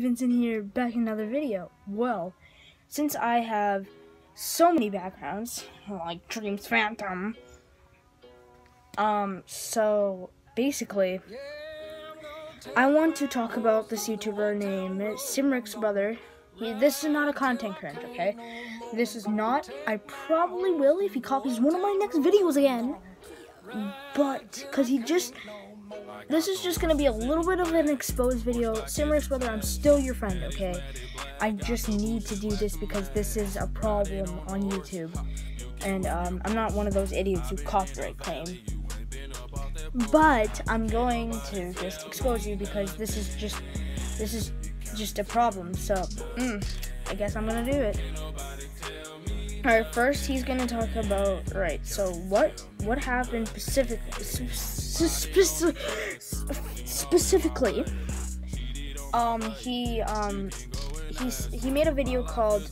Vincent here, back in another video. Well, since I have so many backgrounds, like Dreams Phantom, um, so basically, I want to talk about this YouTuber named Simric's brother. He, this is not a content cringe, okay? This is not. I probably will if he copies one of my next videos again. But, because he just this is just gonna be a little bit of an exposed video. Simrix whether I'm still your friend, okay? I just need to do this because this is a problem on YouTube. And um, I'm not one of those idiots who copyright claim. But I'm going to just expose you because this is just this is just a problem. So mm, I guess I'm gonna do it. Alright, first he's gonna talk about right. So what what happened specifically? specifically, um, he um, he's he made a video called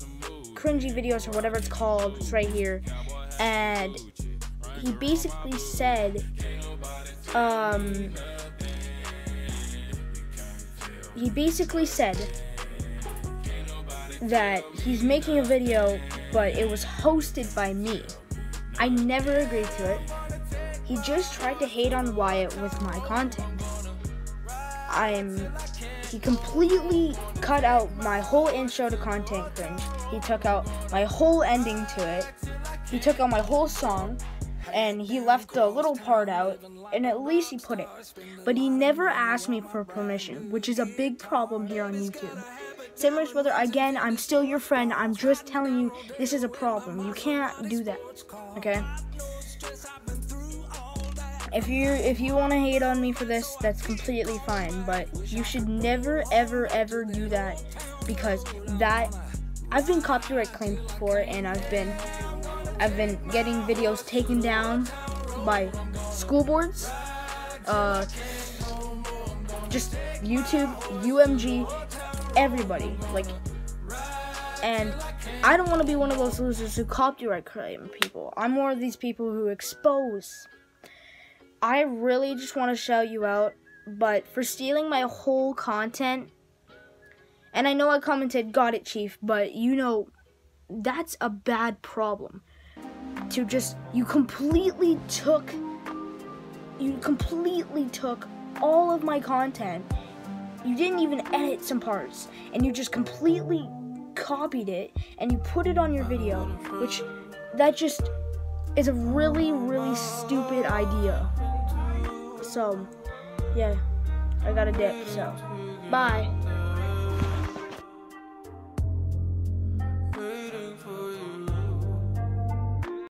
cringy videos or whatever it's called. It's right here, and he basically said, um, he basically said that he's making a video, but it was hosted by me. I never agreed to it. He just tried to hate on Wyatt with my content. I'm. He completely cut out my whole intro to Content Cringe. He took out my whole ending to it. He took out my whole song. And he left the little part out. And at least he put it. But he never asked me for permission, which is a big problem here on YouTube. Samurai brother, again, I'm still your friend. I'm just telling you this is a problem. You can't do that. Okay? If you if you want to hate on me for this, that's completely fine. But you should never ever ever do that because that I've been copyright claimed before, and I've been I've been getting videos taken down by school boards, uh, just YouTube, UMG, everybody. Like, and I don't want to be one of those losers who copyright claim people. I'm more of these people who expose I really just want to shout you out, but for stealing my whole content, and I know I commented, got it, Chief, but you know, that's a bad problem. To just, you completely took, you completely took all of my content. You didn't even edit some parts, and you just completely copied it, and you put it on your video, which, that just is a really, really stupid idea. So, yeah, I got a dip. So, bye.